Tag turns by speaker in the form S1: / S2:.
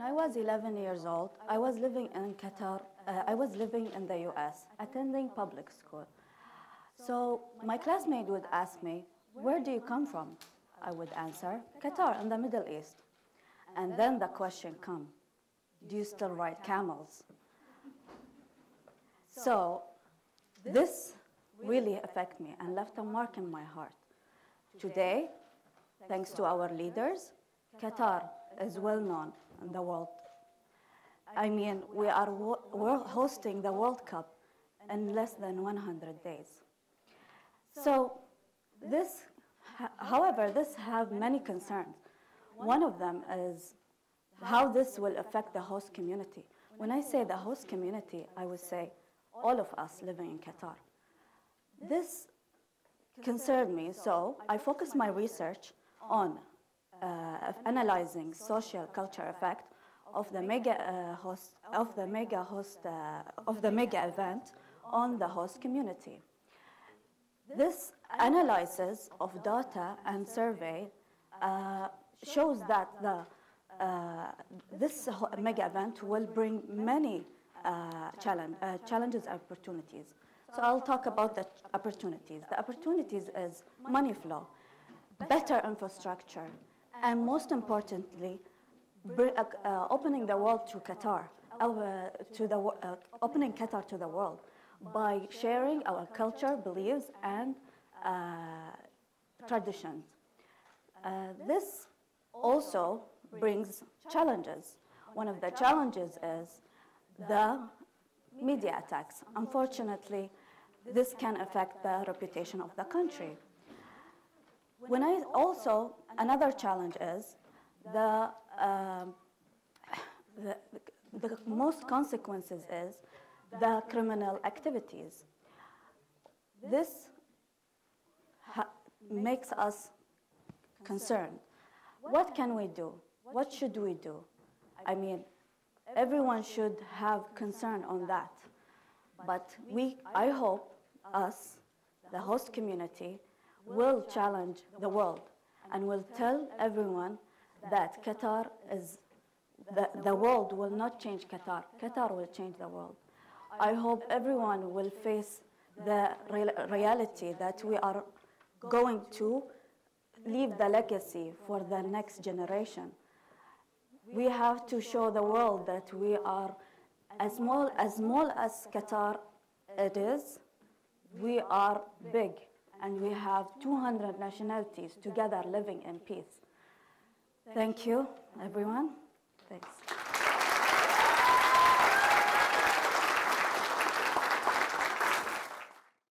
S1: When I was 11 years old, I was living in Qatar. Uh, I was living in the US, attending public school. So my classmate would ask me, Where do you come from? I would answer, Qatar in the Middle East. And then the question come, Do you still ride camels? So this really affected me and left a mark in my heart. Today, thanks to our leaders, Qatar is well known in the world. I mean, we are hosting the World Cup in less than 100 days. So this, however, this have many concerns. One of them is how this will affect the host community. When I say the host community, I would say all of us living in Qatar. This concerned me, so I focused my research on uh, analyzing social culture effect of the mega uh, host of the mega host uh, of the mega event on the host community. This analysis of data and survey shows that the, uh, this mega event will bring many uh, challenge, uh, challenges and opportunities. So I'll talk about the opportunities. The opportunities is money flow, better infrastructure, and most importantly, uh, uh, opening the world to Qatar, uh, to the, opening Qatar to the world by sharing our culture, beliefs, and traditions. This also brings challenges. One of the challenges is the media attacks. Unfortunately, this can affect the reputation of the country. When I also, another challenge is the, um, the, the most consequences is the criminal activities. This makes us concerned. What can we do? What should we do? I mean, everyone should have concern on that. But we, I hope us, the host community, will challenge the world and will tell everyone that Qatar is, the, the world will not change Qatar. Qatar will change the world. I hope everyone will face the real, reality that we are going to leave the legacy for the next generation. We have to show the world that we are as small as small as Qatar it is, we are big and we have 200 nationalities together living in peace. Thank you, everyone. Thanks.